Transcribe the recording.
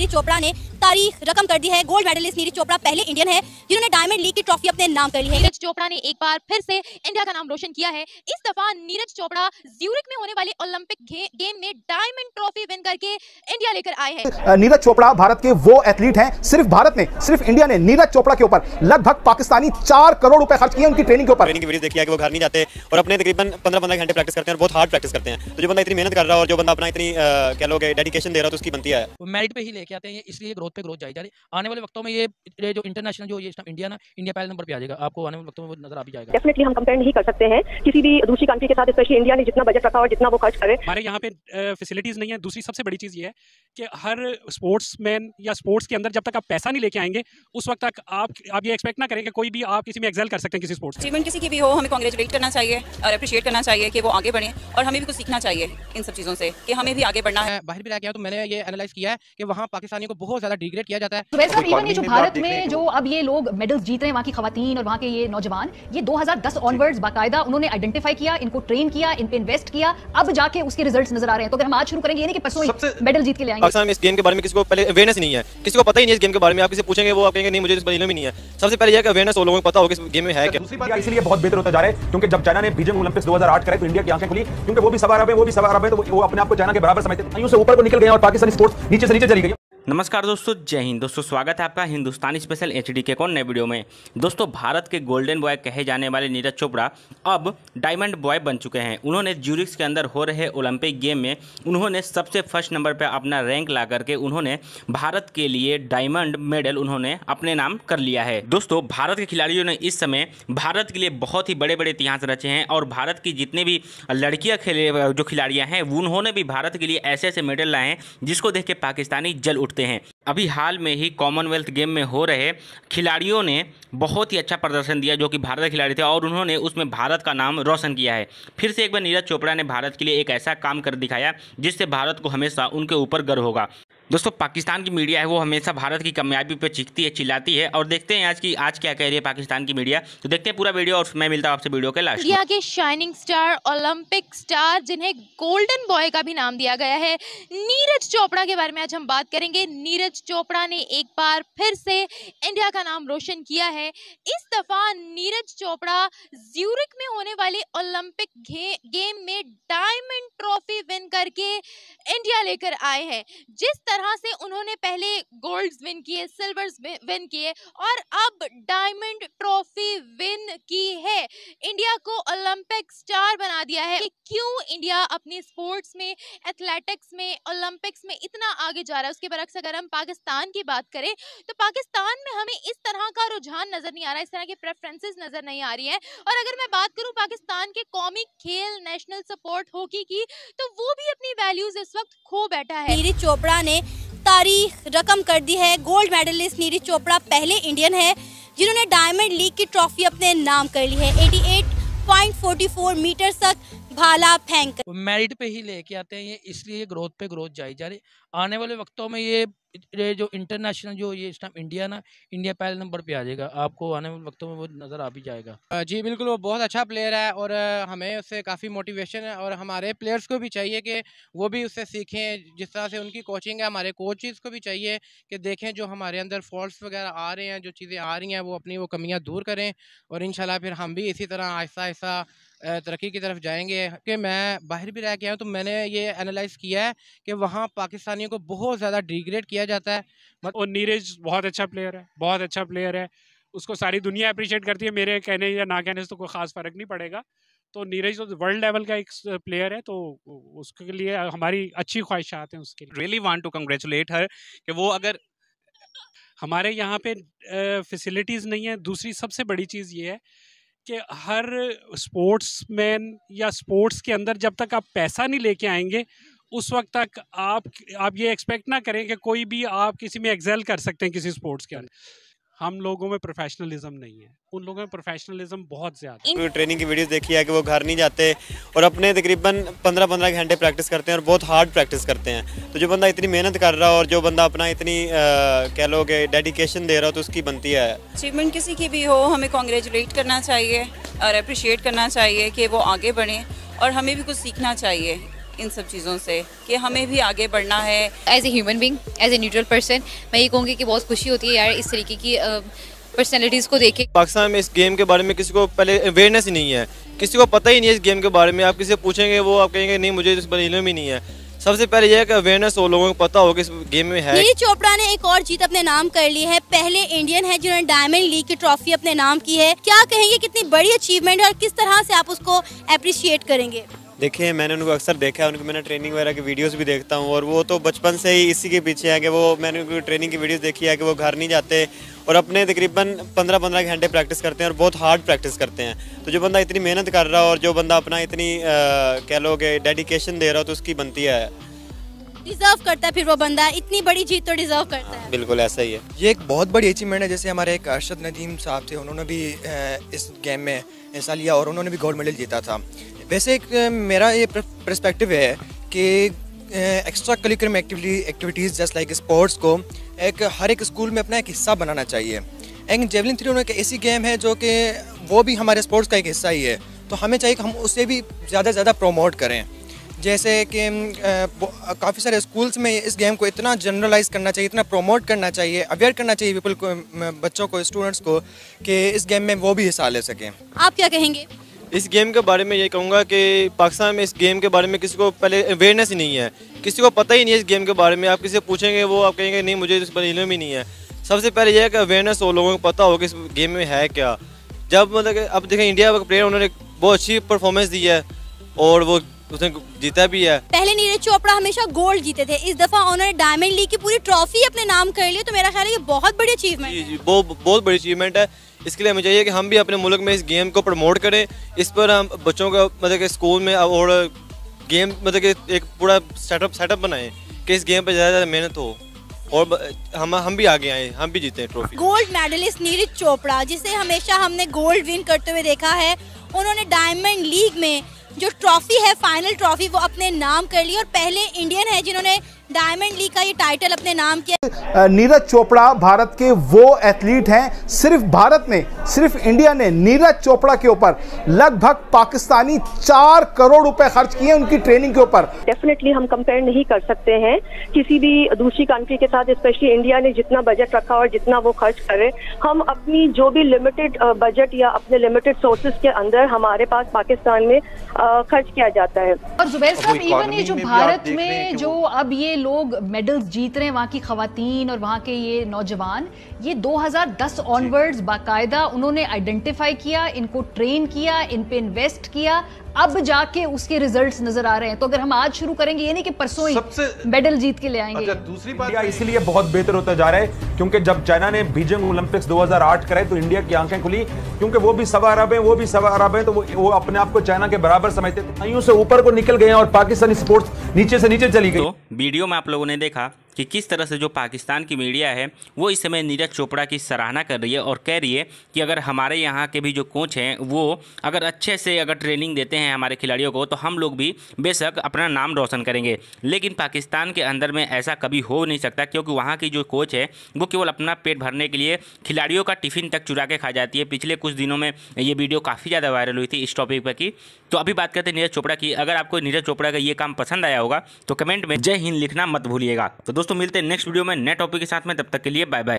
नीरज चोपड़ा ने तारीख रकम कर दी है। गोल्ड मेडलिस्ट नीरज चोपड़ा पहले इंडियन है जिन्होंने डायमंड लीग की ट्रॉफी अपने नाम कर ली है। नीरज चोपड़ा ने एक बार फिर से इंडिया का नाम रोशन किया है। इस दफ़ा नीरज चोपड़ा ज्यूरिक में होने वाले ओलंपिक गेम में डायमंड ट्रॉफी विन करके इंडिया लेकर आए हैं। नीरज चोपड़ा भारत के वो एथलीट हैं सिर्फ़ भारत ने सिर्फ़ इंडिया ने नीरज चोपड़ा के ऊपर लगभग पाकिस्तानी चार करोड़ रुपए खर्च किए उनकी ट्रेनिंग के ऊपर। ट्रेनिंग की वीडियो देखी है कि वो घर नहीं जाते और अपने तकरीबन पंद्रह पंद्रह घंटे प्रैक्टिस करते हैं और बहुत हार्ड प्रैक्टिस करते हैं। तो जो बंदा इतनी मेहनत कर रहा है और जो बंदा अपना इतनी क्या लोग डेडिकेशन दे रहा है तो उसकी बनती है। मेरिट पे ही लेके आते हैं इसलिए ग्रोथ पे ग्रोथ जारी जा रही आने वाले वक्तों में ये ये जो इंटरनेशनल जो ये इंडिया ना इंडिया पहले नंबर पे आ जाएगा। आपको आने वाले वक्तों में नज़र आ भी जाएगा। डेफिनेटली हम कंपेयर नहीं कर सकते हैं। किसी भी दूसरी कंट्री के साथ स्पेशली इंडिया ने जितना बजट रखा और जितना वो खर्च करे। हमारे यहाँ पे फैसिलिटीज़ नहीं है। दूसरी सबसे बड़ी चीज़ ये है कि हर स्पोर्ट्समैन या स्पोर्ट्स के अंदर जब तक आप पैसा नहीं लेके आएँगे उस वक्त तक आप आप ये एक्सपेक्ट ना करें कि कोई भी आप किसी में एक्सेल कर सकते हैं किसी स्पोर्ट्स अचीवमेंट किसी की भी हो हमें कॉन्ग्रेचुलेट करना चाहिए और अप्रिशिएट करना चाहिए कि वो आगे बढ़े और हमें भी कुछ सीखना चाहिए इन सब चीज़ों से कि हमें भी आगे बढ़ना है। बाहर भी रह गया तो मैंने ये एनालाइज किया है कि वहाँ पाकिस्तानियों को बहुत ज़्यादा डिग्रेड किया जाता है। वैसे इवन ये जो भारत में जो अब ये लोग मेडल्स जीत रहे हैं वहाँ की खवातीन और वहाँ के ये नौजवान ये 2010 ऑनवर्ड्स बाकायदा उन्होंने आइडेंटिफाई किया इनको ट्रेन किया इन पे इन्वेस्ट किया अब जाके उसके रिजल्ट्स नज़र आ रहे हैं। तो अगर हम आज शुरू करेंगे कि परसों मेडल जीत के ले आएँगे। इस गेम के बारे में किसी को पहले अवेयरनेस नहीं है। किसी को पता ही नहीं इस गेम के बारे में। आप किसी पूछेंगे वो आप कहेंगे नहीं मुझे इस बारे में नहीं है। सबसे पहले यह अवेयरनेस वो लोगों को पता होगा इस गेम में है क्या। दूसरी बात इसलिए बहुत बेहतर होता जा रहा है क्योंकि जब चाइना ने बीजिंग ओलंपिक्स 2008 करे तो इंडिया की आँखें खुली क्योंकि वो भी सवा अरब है वो भी सवा अरब है तो वो अपने आप को चाइना के बराबर समझते थे। से ऊपर को निकल गए और पाकिस्तानी स्पोर्ट्स नीचे से नीचे चली गई नमस्कार दोस्तों, जय हिंद। दोस्तों, स्वागत है आपका हिंदुस्तानी स्पेशल एच डी के कौन नए वीडियो में। दोस्तों, भारत के गोल्डन बॉय कहे जाने वाले नीरज चोपड़ा अब डायमंड बॉय बन चुके हैं। उन्होंने ज्यूरिक्स के अंदर हो रहे ओलंपिक गेम में उन्होंने सबसे फ़र्स्ट नंबर पर अपना रैंक ला करके उन्होंने भारत के लिए डायमंड मेडल उन्होंने अपने नाम कर लिया है। दोस्तों, भारत के खिलाड़ियों ने इस समय भारत के लिए बहुत ही बड़े बड़े इतिहास रचे हैं और भारत की जितने भी लड़कियाँ खेले, जो खिलाड़ियाँ हैं, उन्होंने भी भारत के लिए ऐसे ऐसे मेडल लाए हैं जिसको देख के पाकिस्तानी जल उठते हैं। अभी हाल में ही कॉमनवेल्थ गेम में हो रहे खिलाड़ियों ने बहुत ही अच्छा प्रदर्शन दिया जो कि भारत के खिलाड़ी थे और उन्होंने उसमें भारत का नाम रोशन किया है। फिर से एक बार नीरज चोपड़ा ने भारत के लिए एक ऐसा काम कर दिखाया जिससे भारत को हमेशा उनके ऊपर गर्व होगा। दोस्तों पाकिस्तान की मीडिया है वो हमेशा भारत की कामयाबी पे चीखती है चिल्लाती है और देखते हैं आज की आज क्या कह रही है पाकिस्तान की मीडिया। तो देखते हैं पूरा वीडियो और मैं मिलता हूँ आपसे वीडियो के लास्ट इंडिया के शाइनिंग स्टार ओलंपिक स्टार जिन्हें गोल्डन बॉय का भी नाम दिया गया है। नीरज चोपड़ा के बारे में आज हम बात करेंगे। नीरज चोपड़ा ने एक बार फिर से इंडिया का नाम रोशन किया है। इस दफ़ा नीरज चोपड़ा ज्यूरिक में होने वाले ओलंपिक गेम में डायमंड ट्रॉफी विन करके इंडिया लेकर आए हैं। जिस तरह तरह से उन्होंने पहले गोल्ड विन किए सिल्वर विन किए और अब डायमंड ट्रॉफी विन की है। इंडिया को ओलंपिक स्टार बना दिया है। क्यों इंडिया अपने स्पोर्ट्स में, एथलेटिक्स में, ओलंपिक्स में इतना आगे जा रहा है? उसके बरक्स अगर हम पाकिस्तान की बात करें तो पाकिस्तान में हमें इस तरह का रुझान नज़र नहीं आ रहा इस तरह के प्रेफरेंसेस नज़र नहीं आ रही है। और अगर मैं बात करूँ पाकिस्तान के कौमी खेल नेशनल सपोर्ट हॉकी की तो वो भी अपनी वैल्यूज़ इस वक्त खो बैठा है। नीरज चोपड़ा ने तारीख रकम कर दी है। गोल्ड मेडलिस्ट नीरज चोपड़ा पहले इंडियन है, जिन्होंने डायमंड लीग की ट्रॉफी अपने नाम कर ली है। 88.44 मीटर तक भाला फेंक। मेरिट पे ही लेके आते हैं, ये इसलिए ग्रोथ पे ग्रोथ जाई जा रही आने वाले वक्तों में ये ये जो इंटरनेशनल जो ये इस टाइम इंडिया ना इंडिया पहले नंबर पे आ जाएगा। आपको आने वाले वक्तों में वो नज़र आ भी जाएगा। जी बिल्कुल, वो बहुत अच्छा प्लेयर है और हमें उससे काफ़ी मोटिवेशन है और हमारे प्लेयर्स को भी चाहिए कि वो भी उससे सीखें। जिस तरह से उनकी कोचिंग है, हमारे कोचेज़ को भी चाहिए कि देखें जो हमारे अंदर फॉल्ट वगैरह आ रहे हैं, जो चीज़ें आ रही हैं, वो अपनी वो कमियाँ दूर करें और इन फिर हम भी इसी तरह आहिस्ता आहिस्ता तरक्की की तरफ़ जाएँगे कि मैं बाहर भी रह के आया तो मैंने ये एनालाइज किया है कि वहाँ पाकिस्तानियों को बहुत ज़्यादा डिग्रेड किया जाता है। मत और नीरज बहुत अच्छा प्लेयर है बहुत अच्छा प्लेयर है। उसको सारी दुनिया अप्रिशिएट करती है मेरे कहने या ना कहने से तो कोई ख़ास फ़र्क नहीं पड़ेगा। तो नीरज तो वर्ल्ड लेवल का एक प्लेयर है तो उसके लिए हमारी अच्छी ख्वाहिशात हैं उसके लिए। Really want to congratulate her कि वो अगर हमारे यहाँ पे फैसिलिटीज़ नहीं है दूसरी सबसे बड़ी चीज़ ये है कि हर स्पोर्ट्समैन या स्पोर्ट्स के अंदर जब तक आप पैसा नहीं लेके आएँगे, उस वक्त तक आप आप ये एक्सपेक्ट ना करें कि कोई भी आप किसी में एक्सेल कर सकते हैं किसी स्पोर्ट्स के अंदर। हम लोगों में प्रोफेशनलिज्म नहीं है। उन लोगों में प्रोफेशनलिज्म बहुत ज़्यादा ट्रेनिंग की वीडियोस देखी है कि वो घर नहीं जाते और अपने तकरीबन पंद्रह पंद्रह घंटे प्रैक्टिस करते हैं और बहुत हार्ड प्रैक्टिस करते हैं। तो जो बंदा इतनी मेहनत कर रहा है और जो बंदा अपना इतनी कह लो कि डेडिकेशन दे रहा हो तो उसकी बनती है। अचीवमेंट किसी की भी हो हमें कॉन्ग्रेचुलेट करना चाहिए और अप्रिशिएट करना चाहिए कि वो आगे बढ़ें और हमें भी कुछ सीखना चाहिए। इन सब चीज़ों से कि हमें भी आगे बढ़ना है। As a human being as a neutral person मैं ये कहूँगी कि बहुत खुशी होती है यार इस तरीके की पर्सनैलिटीज़ को देखे पाकिस्तान में इस गेम के बारे में किसी को पहले अवेयरनेस ही नहीं है। किसी को पता ही नहीं है इस गेम के बारे में। आप किसी से पूछेंगे वो आप कहेंगे नहीं मुझे इस बारे इल्म ही नहीं है। सबसे पहले यह है कि अवेयरनेस हो लोगों को पता हो कि इस गेम में है। नीरज चोपड़ा ने एक और जीत अपने नाम कर ली है। पहले इंडियन है जिन्होंने डायमंड लीग की ट्रॉफी अपने नाम की है। क्या कहेंगे कितनी बड़ी अचीवमेंट है और किस तरह से आप उसको अप्रिशिएट करेंगे? देखिए मैंने उनको अक्सर देखा है उनकी मैंने ट्रेनिंग वगैरह की वीडियोस भी देखता हूँ और वो तो बचपन से ही इसी के पीछे है कि वो मैंने उनकी ट्रेनिंग की वीडियोस देखी है कि वो घर नहीं जाते और अपने तकरीबन पंद्रह पंद्रह घंटे प्रैक्टिस करते हैं और बहुत हार्ड प्रैक्टिस करते हैं। तो जो बंदा इतनी मेहनत कर रहा है और जो बंदा अपना इतनी कह लो कि डेडिकेशन दे रहा हो तो उसकी बनती है। डिजर्व करता है फिर वो बंदा इतनी बड़ी जीत तो डिजर्व करता है। बिल्कुल ऐसा ही है। ये एक बहुत बड़ी अचीवमेंट है जैसे हमारे एक अरशद नदीम साहब थे उन्होंने भी इस गेम में हिस्सा लिया और उन्होंने भी गोल्ड मेडल जीता था। वैसे एक मेरा ये परस्पेक्टिव है कि extra curriculum activity activities just like sports को एक, हर एक स्कूल में अपना एक हिस्सा बनाना चाहिए। एक जेवलिन थ्रो एक ऐसी गेम है जो कि वो भी हमारे स्पोर्ट्स का एक हिस्सा ही है। तो हमें चाहिए कि हम उसे भी ज़्यादा से ज़्यादा प्रमोट करें। जैसे कि काफ़ी सारे स्कूल्स में इस गेम को इतना जनरलाइज करना चाहिए, इतना प्रमोट करना चाहिए अवेयर करना चाहिए पीपल को बच्चों को स्टूडेंट्स को कि इस गेम में वो भी हिस्सा ले सकें। आप क्या कहेंगे? इस गेम के बारे में ये कहूँगा कि पाकिस्तान में इस गेम के बारे में किसी को पहले अवेयरनेस ही नहीं है। किसी को पता ही नहीं है इस गेम के बारे में। आप किसी से पूछेंगे वो आप कहेंगे नहीं मुझे इस बारे इल्म ही नहीं है। सबसे पहले यह है कि अवेयरनेस हो लोगों को पता हो कि इस गेम में है क्या। जब मतलब कि अब देखें इंडिया का प्लेयर उन्होंने बहुत अच्छी परफॉर्मेंस दी है और वो उसने जीता भी है। पहले नीरज चोपड़ा हमेशा गोल्ड जीते थे। इस दफ़ा उन्होंने डायमंड लीग की पूरी ट्रॉफी अपने नाम कर ली तो मेरा ख्याल है ये बहुत बड़ी अचीवमेंट जी बहुत बड़ी अचीवमेंट है। इसके लिए हमें चाहिए कि हम भी अपने मुल्क में इस गेम को प्रमोट करें। इस पर हम बच्चों का मतलब कि स्कूल में और गेम मतलब कि एक पूरा सेटअप सेटअप बनाएँ कि इस गेम पर ज़्यादा ज़्यादा मेहनत हो। और हम हम भी आगे आए, हम भी जीते trophy. Gold medalist Neeraj Chopra, जिसे हमेशा हमने गोल्ड विन करते हुए देखा है, उन्होंने डायमंड लीग में जो ट्रॉफी है फाइनल ट्रॉफी वो अपने नाम कर ली और पहले इंडियन है जिन्होंने डायमंड लीग का ये टाइटल अपने नाम किया। नीरज चोपड़ा भारत के वो एथलीट हैं सिर्फ़ भारत ने सिर्फ़ इंडिया ने नीरज चोपड़ा के ऊपर लगभग पाकिस्तानी चार करोड़ रुपए खर्च किए उनकी ट्रेनिंग के ऊपर। डेफिनेटली हम कंपेयर नहीं कर सकते हैं। किसी भी दूसरी कंट्री के साथ स्पेशली इंडिया ने जितना बजट रखा और जितना वो खर्च करे हम अपनी जो भी लिमिटेड बजट या अपने लिमिटेड सोर्सेज के अंदर हमारे पास पाकिस्तान में खर्च किया जाता है। और जुबैर साहब इवन ये जो भारत में जो अब ये लोग मेडल्स जीत रहे हैं वहाँ की खवातीन और वहाँ के ये नौजवान। ये 2010 ऑनवर्ड्स बाकायदा उन्होंने आइडेंटिफाई किया इनको ट्रेन किया इन पे इन्वेस्ट किया। अब जाके उसके रिजल्ट्स नज़र आ रहे हैं। तो अगर हम आज शुरू करेंगे ये नहीं कि परसों ही मेडल जीत के ले आएँगे। अच्छा, दूसरी बात इसीलिए बहुत बेहतर होता जा रहा है क्योंकि जब चाइना ने बीजिंग ओलंपिक्स 2008 कराए तो इंडिया की आँखें खुली क्योंकि वो भी सवा अरब है वो भी सवा अरब है तो वो, वो अपने आप को चाइना के बराबर समझते थे आयुओं से ऊपर को निकल गए और पाकिस्तानी स्पोर्ट्स नीचे से नीचे चली गई। तो वीडियो में आप लोगों ने देखा कि किस तरह से जो पाकिस्तान की मीडिया है, वो इस समय नीरज चोपड़ा की सराहना कर रही है और कह रही है कि अगर हमारे यहाँ के भी जो कोच हैं, वो अगर अच्छे से अगर ट्रेनिंग देते हैं हमारे खिलाड़ियों को तो हम लोग भी बेशक अपना नाम रोशन करेंगे। लेकिन पाकिस्तान के अंदर में ऐसा कभी हो नहीं सकता, क्योंकि वहाँ की जो कोच है, वो केवल अपना पेट भरने के लिए खिलाड़ियों का टिफ़िन तक चुरा के खा जाती है। पिछले कुछ दिनों में ये वीडियो काफ़ी ज़्यादा वायरल हुई थी इस टॉपिक पर की। तो अभी बात करते हैं नीरज चोपड़ा की। अगर आपको नीरज चोपड़ा का ये काम पसंद आया होगा तो कमेंट में जय हिंद लिखना मत भूलिएगा। तो दोस्तों मिलते हैं नेक्स्ट वीडियो में। नए टॉपिक के साथ में, तब तक के लिए बाय बाय